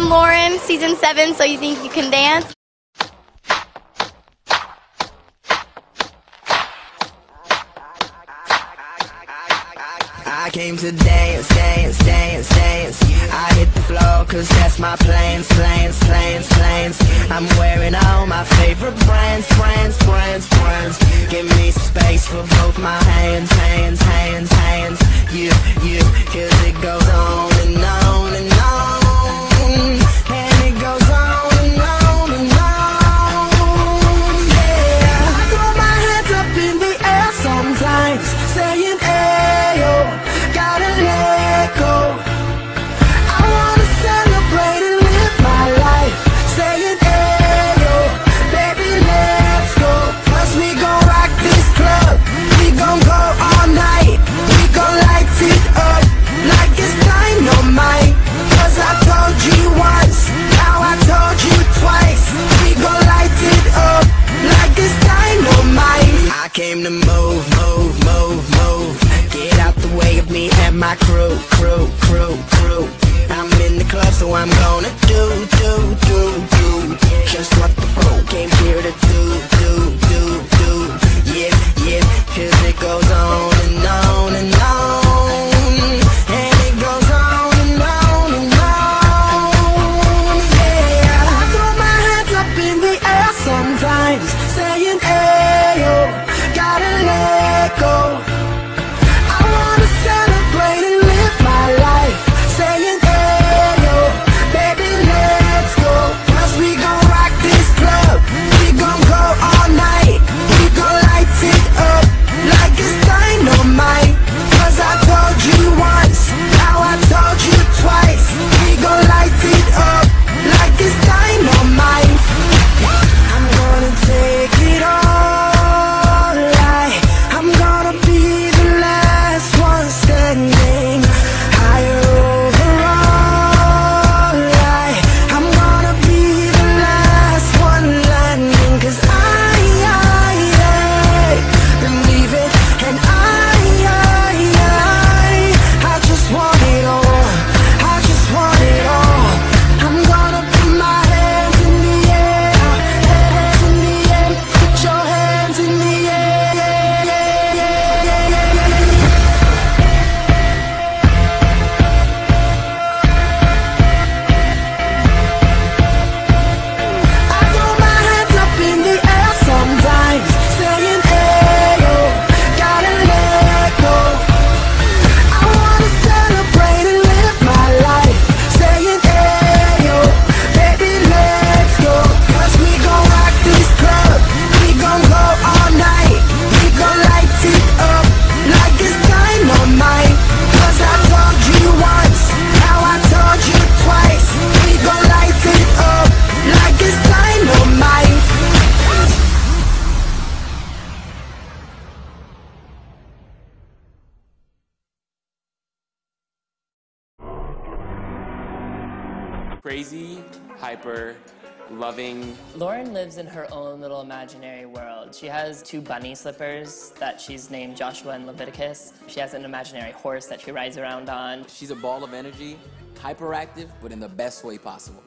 I'm Lauren, season seven, so you think you can dance? I came to dance, dance, dance, dance. I hit the floor cause that's my plans, plans, plans, plans. I'm wearing all my favorite brands, brands, brands, brands. Give me some space for both my hands, hands, hands, hands. You, you, cause it goes on and on. I came to move, move, move, move. Get out the way of me and my crew, crew, crew. crazy, hyper, loving. Lauren lives in her own little imaginary world. She has two bunny slippers that she's named Joshua and Leviticus. She has an imaginary horse that she rides around on. She's a ball of energy, hyperactive, but in the best way possible.